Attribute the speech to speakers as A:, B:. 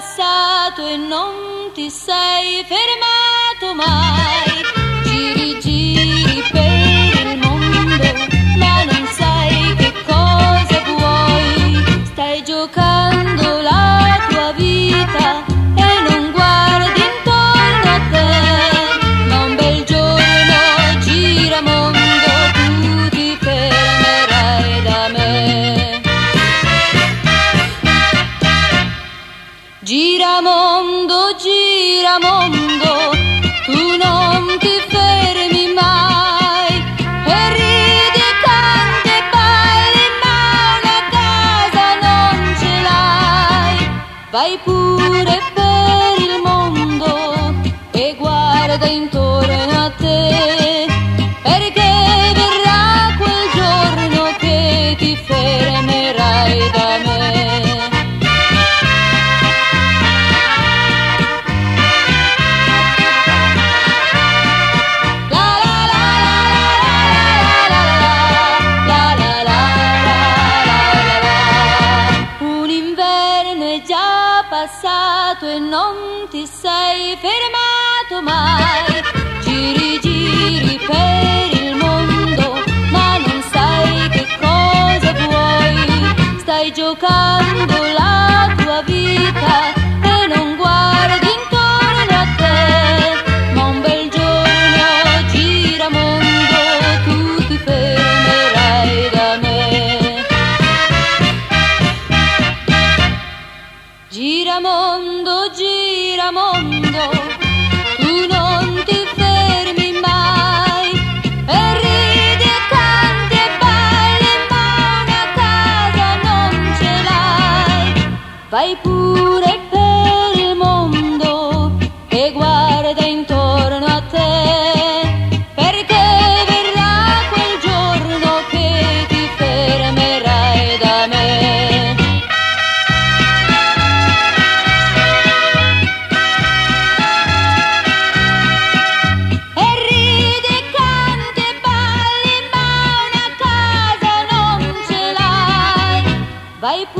A: passato e non ti sei fermato mai. Mondo, gira mondo, tu non ti fermi mai. E ridi, canti e balli, ma una casa non ce l'hai. Vai pure per il mondo e guarda intorno a te. Passato e non ti sei fermato mai. Giri giri per il mondo, ma non sai che cosa vuoi. Stai giocando Gira mondo, gira mondo, Va épouser